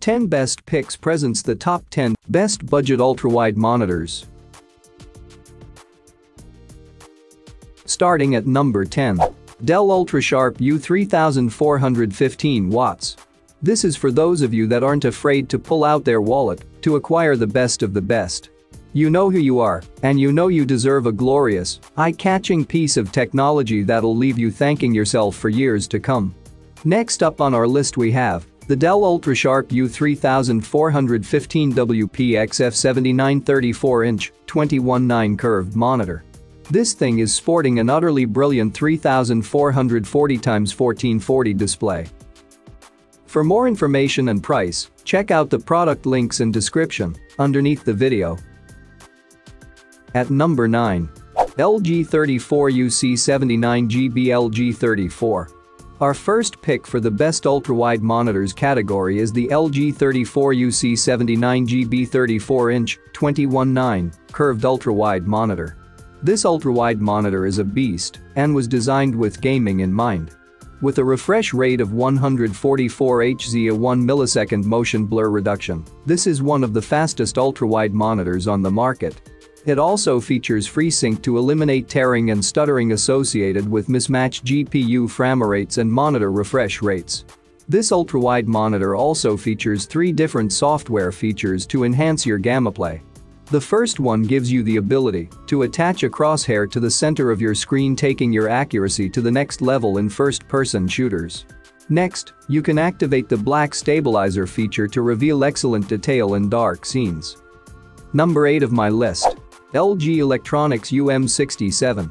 Ten Best Picks presents the top 10 best budget ultrawide monitors. Starting at number 10. Dell UltraSharp U3415 watts. This is for those of you that aren't afraid to pull out their wallet to acquire the best of the best. You know who you are, and you know you deserve a glorious, eye-catching piece of technology that'll leave you thanking yourself for years to come. Next up on our list we have the Dell UltraSharp U3415WP XF79 34-inch, 21.9 curved monitor. This thing is sporting an utterly brilliant 3440x1440 display. For more information and price, check out the product links in description underneath the video. At number 9. LG 34UC79GB LG 34. Our first pick for the best ultrawide monitors category is the LG 34UC79GB 34-inch, 21.9, curved ultrawide monitor. This ultrawide monitor is a beast and was designed with gaming in mind. With a refresh rate of 144 Hz a 1 millisecond motion blur reduction, this is one of the fastest ultrawide monitors on the market it also features FreeSync to eliminate tearing and stuttering associated with mismatched GPU frame rates and monitor refresh rates. This ultra-wide monitor also features three different software features to enhance your play. The first one gives you the ability to attach a crosshair to the center of your screen taking your accuracy to the next level in first-person shooters. Next, you can activate the black stabilizer feature to reveal excellent detail in dark scenes. Number 8 of my list. LG Electronics UM67.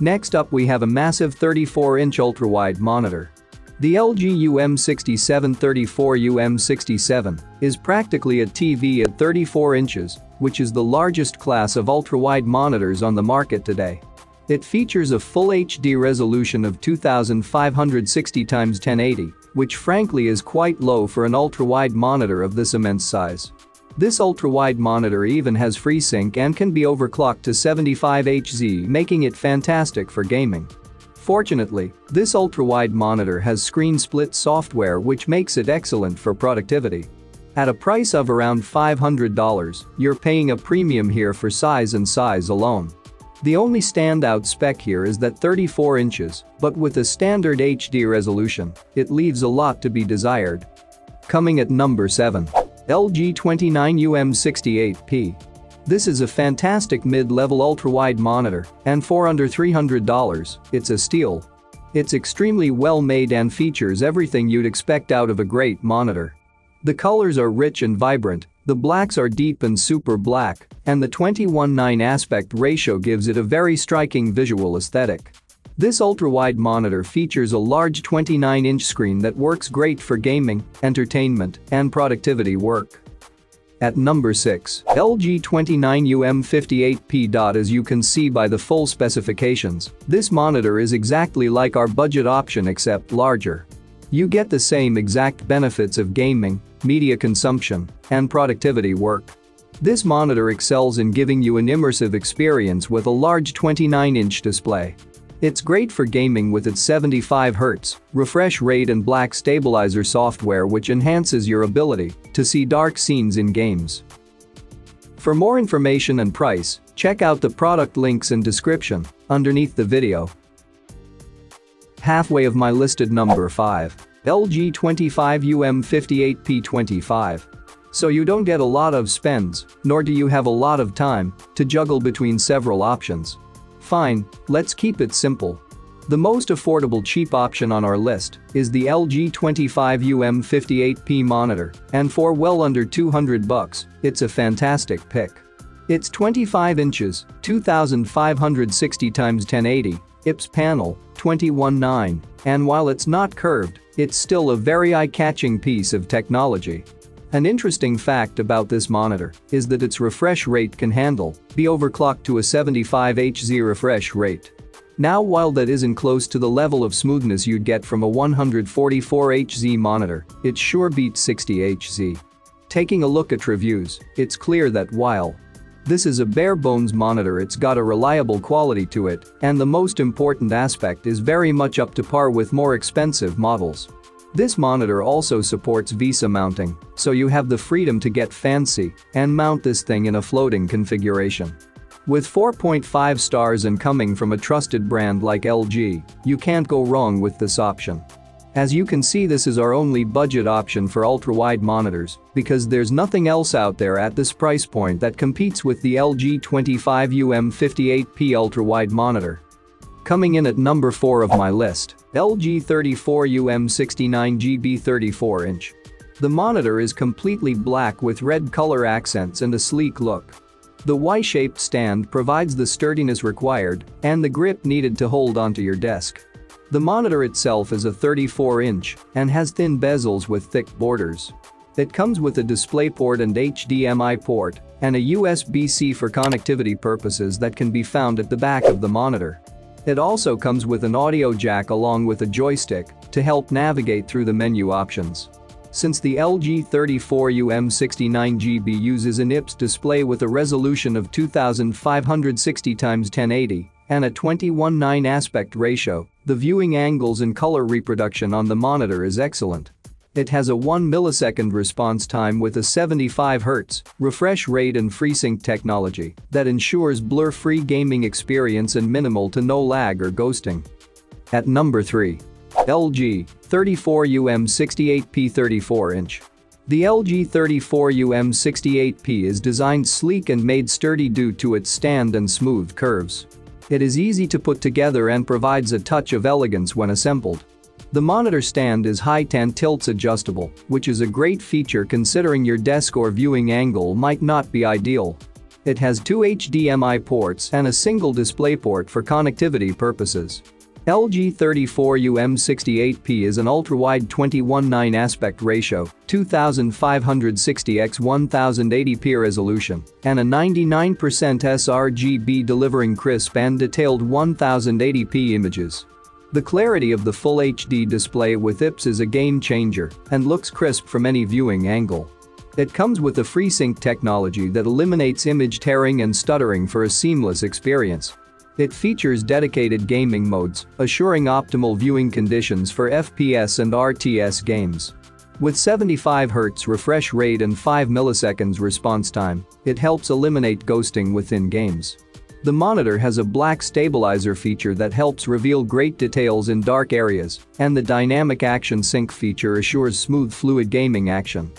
Next up we have a massive 34-inch ultra-wide monitor. The LG UM67 34 UM67 is practically a TV at 34 inches, which is the largest class of ultra-wide monitors on the market today. It features a full HD resolution of 2560x1080, which frankly is quite low for an ultra-wide monitor of this immense size. This ultra-wide monitor even has FreeSync and can be overclocked to 75Hz making it fantastic for gaming. Fortunately, this ultra-wide monitor has screen split software which makes it excellent for productivity. At a price of around $500, you're paying a premium here for size and size alone. The only standout spec here is that 34 inches, but with a standard HD resolution, it leaves a lot to be desired. Coming at number 7. LG 29UM68P. This is a fantastic mid-level ultra-wide monitor, and for under $300, it's a steal. It's extremely well made and features everything you'd expect out of a great monitor. The colors are rich and vibrant, the blacks are deep and super black, and the 21:9 aspect ratio gives it a very striking visual aesthetic. This ultra-wide monitor features a large 29-inch screen that works great for gaming, entertainment, and productivity work. At number 6, LG 29UM58P. As you can see by the full specifications, this monitor is exactly like our budget option except larger. You get the same exact benefits of gaming, media consumption, and productivity work. This monitor excels in giving you an immersive experience with a large 29-inch display. It's great for gaming with its 75Hz refresh rate and black stabilizer software which enhances your ability to see dark scenes in games. For more information and price, check out the product links in description underneath the video. Halfway of my listed number 5. LG 25UM58P25. So you don't get a lot of spends, nor do you have a lot of time to juggle between several options. Fine, let's keep it simple. The most affordable cheap option on our list is the LG 25UM58P monitor, and for well under 200 bucks, it's a fantastic pick. It's 25 inches, 2560 x 1080, IPS panel, 21.9, and while it's not curved, it's still a very eye-catching piece of technology. An interesting fact about this monitor is that its refresh rate can handle be overclocked to a 75Hz refresh rate. Now while that isn't close to the level of smoothness you'd get from a 144Hz monitor, it sure beats 60Hz. Taking a look at reviews, it's clear that while This is a bare bones monitor it's got a reliable quality to it, and the most important aspect is very much up to par with more expensive models. This monitor also supports VESA mounting, so you have the freedom to get fancy and mount this thing in a floating configuration. With 4.5 stars and coming from a trusted brand like LG, you can't go wrong with this option. As you can see this is our only budget option for ultra-wide monitors because there's nothing else out there at this price point that competes with the LG 25UM 58P ultra-wide monitor. Coming in at number 4 of my list, LG 34UM 69GB 34-inch. The monitor is completely black with red color accents and a sleek look. The Y-shaped stand provides the sturdiness required and the grip needed to hold onto your desk. The monitor itself is a 34-inch and has thin bezels with thick borders. It comes with a DisplayPort and HDMI port and a USB-C for connectivity purposes that can be found at the back of the monitor. It also comes with an audio jack along with a joystick to help navigate through the menu options. Since the LG 34UM69GB uses an IPS display with a resolution of 2560x1080 and a 21:9 aspect ratio, the viewing angles and color reproduction on the monitor is excellent. It has a 1 millisecond response time with a 75 Hz refresh rate and FreeSync technology that ensures blur-free gaming experience and minimal to no lag or ghosting. At number 3. LG 34UM68P 34-inch. The LG 34UM68P is designed sleek and made sturdy due to its stand and smooth curves. It is easy to put together and provides a touch of elegance when assembled. The monitor stand is height and tilts adjustable, which is a great feature considering your desk or viewing angle might not be ideal. It has two HDMI ports and a single DisplayPort for connectivity purposes. LG 34UM68P is an ultra-wide 21:9 aspect ratio, 2560 x 1080p resolution, and a 99% sRGB delivering crisp and detailed 1080p images. The clarity of the Full HD display with IPS is a game changer and looks crisp from any viewing angle. It comes with a FreeSync technology that eliminates image tearing and stuttering for a seamless experience. It features dedicated gaming modes, assuring optimal viewing conditions for FPS and RTS games. With 75 Hz refresh rate and 5 milliseconds response time, it helps eliminate ghosting within games. The monitor has a black stabilizer feature that helps reveal great details in dark areas, and the dynamic action sync feature assures smooth fluid gaming action.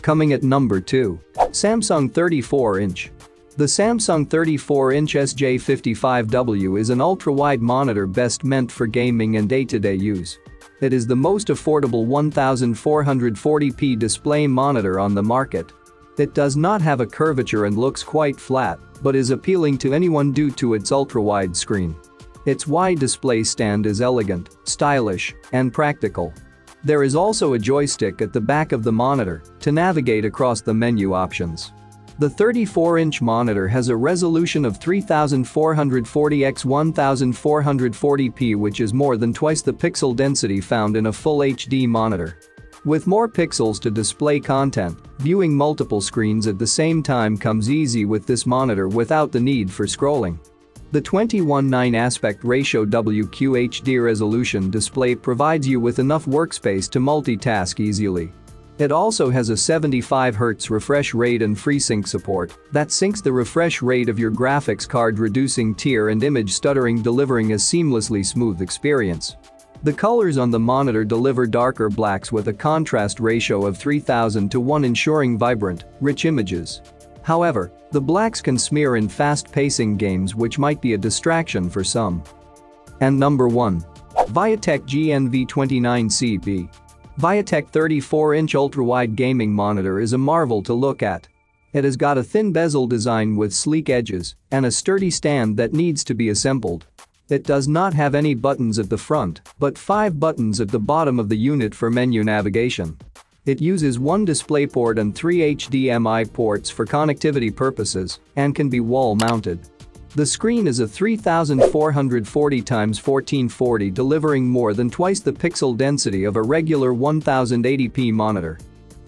Coming at number 2. Samsung 34-inch the Samsung 34-inch SJ55W is an ultra-wide monitor best meant for gaming and day-to-day -day use. It is the most affordable 1440p display monitor on the market. It does not have a curvature and looks quite flat, but is appealing to anyone due to its ultra-wide screen. Its wide display stand is elegant, stylish, and practical. There is also a joystick at the back of the monitor to navigate across the menu options. The 34-inch monitor has a resolution of 3440 x 1440p which is more than twice the pixel density found in a full HD monitor. With more pixels to display content, viewing multiple screens at the same time comes easy with this monitor without the need for scrolling. The 21:9 aspect ratio WQHD resolution display provides you with enough workspace to multitask easily. It also has a 75Hz refresh rate and FreeSync support that syncs the refresh rate of your graphics card reducing tear and image stuttering delivering a seamlessly smooth experience. The colors on the monitor deliver darker blacks with a contrast ratio of 3000 to 1 ensuring vibrant, rich images. However, the blacks can smear in fast-pacing games which might be a distraction for some. And number 1. Viotek GNV29CB Viotek 34-inch ultra-wide gaming monitor is a marvel to look at. It has got a thin bezel design with sleek edges and a sturdy stand that needs to be assembled. It does not have any buttons at the front, but five buttons at the bottom of the unit for menu navigation. It uses one DisplayPort and three HDMI ports for connectivity purposes and can be wall-mounted. The screen is a 3440 x 1440 delivering more than twice the pixel density of a regular 1080p monitor.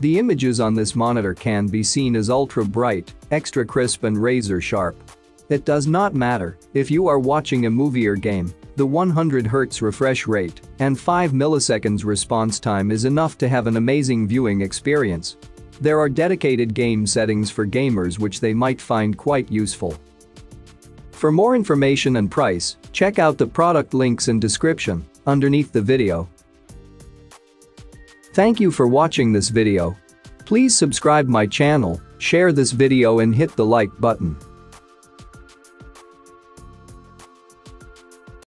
The images on this monitor can be seen as ultra bright, extra crisp and razor sharp. It does not matter if you are watching a movie or game, the 100Hz refresh rate and 5 milliseconds response time is enough to have an amazing viewing experience. There are dedicated game settings for gamers which they might find quite useful. For more information and price, check out the product links in description underneath the video. Thank you for watching this video. Please subscribe my channel, share this video and hit the like button.